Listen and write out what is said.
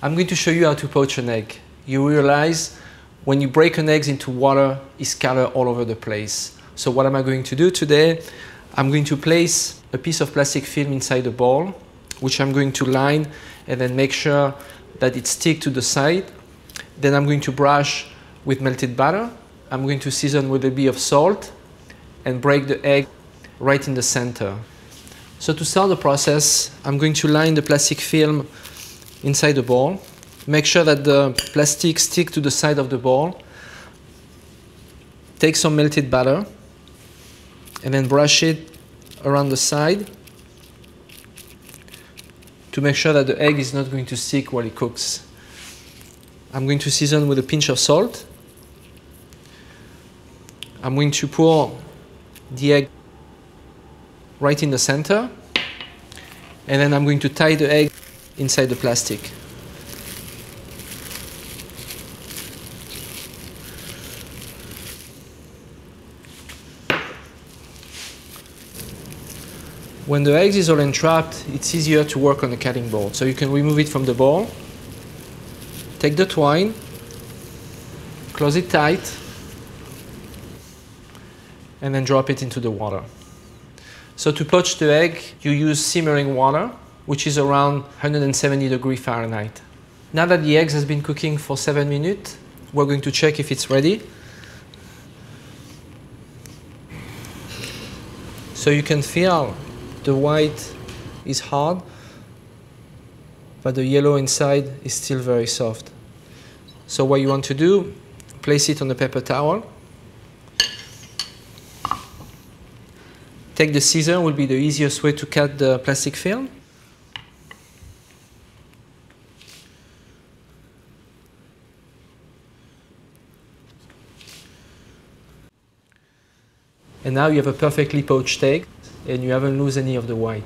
I'm going to show you how to poach an egg. You realize when you break an egg into water, it's color all over the place. So what am I going to do today? I'm going to place a piece of plastic film inside the bowl, which I'm going to line and then make sure that it sticks to the side. Then I'm going to brush with melted butter. I'm going to season with a bit of salt and break the egg right in the center. So to start the process, I'm going to line the plastic film inside the ball. Make sure that the plastic stick to the side of the ball. Take some melted butter and then brush it around the side to make sure that the egg is not going to stick while it cooks. I'm going to season with a pinch of salt. I'm going to pour the egg right in the center and then I'm going to tie the egg inside the plastic. When the egg is all entrapped, it's easier to work on the cutting board. So you can remove it from the bowl, take the twine, close it tight, and then drop it into the water. So to poach the egg, you use simmering water, which is around 170 degrees Fahrenheit. Now that the eggs has been cooking for seven minutes, we're going to check if it's ready. So you can feel the white is hard, but the yellow inside is still very soft. So what you want to do, place it on a paper towel. Take the scissor will be the easiest way to cut the plastic film. And now you have a perfectly poached egg and you haven't lost any of the white.